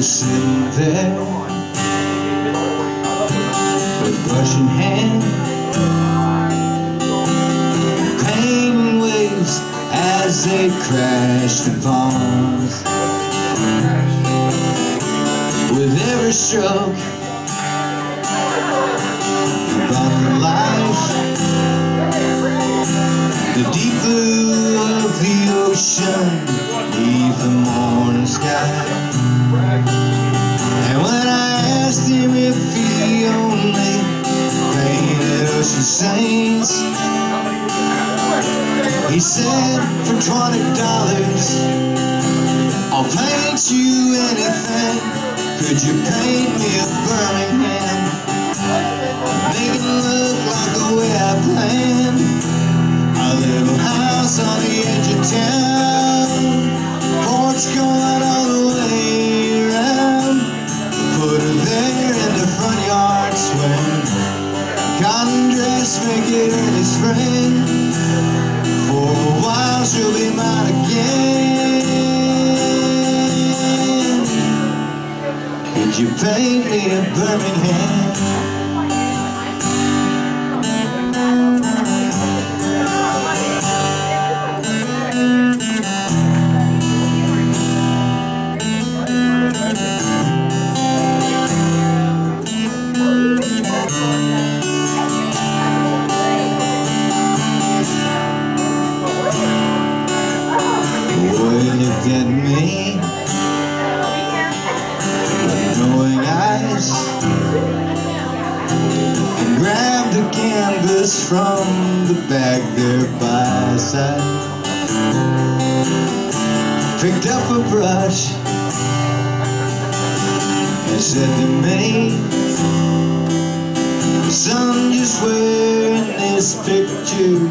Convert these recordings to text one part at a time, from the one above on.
Sitting there brush in hand, waves as they crashed upon us. With every stroke, he said, for twenty dollars, I'll paint you anything. Could you paint me a Birmingham? Dress, make it early spring. For a while she'll be mine again. Could you paint me a Birmingham? Canvas from the bag there by side. Picked up a brush and said to me, Son, just where in this picture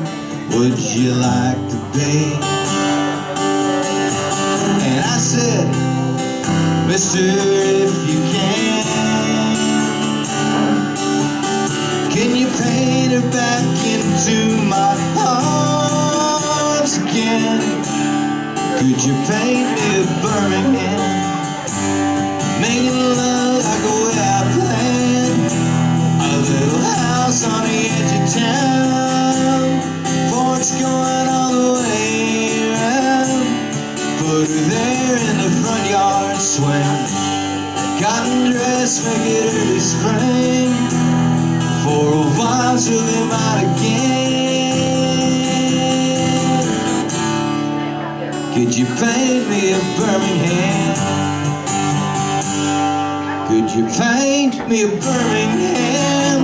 would you like to be? And I said, Mister, Could you paint me a Birmingham? Making love like a I planned. A little house on the edge of town. Porch going all the way around. Put her there in the front yard swing. Cotton dress, make it early spring. For a while she'll be mine again. Paint Birmingham? Could you paint me a Birmingham?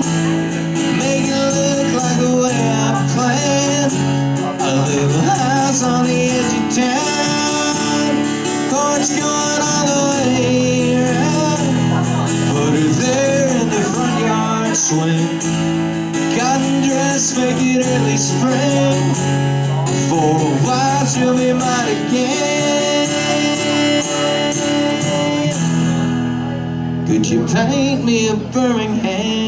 Make it look like the way I planned. A little house on the edge of town. Porch going all the way around. Put her there in the front yard swing. Cotton dress, make it early spring. For a while she'll be mine again. Could you paint me a Birmingham?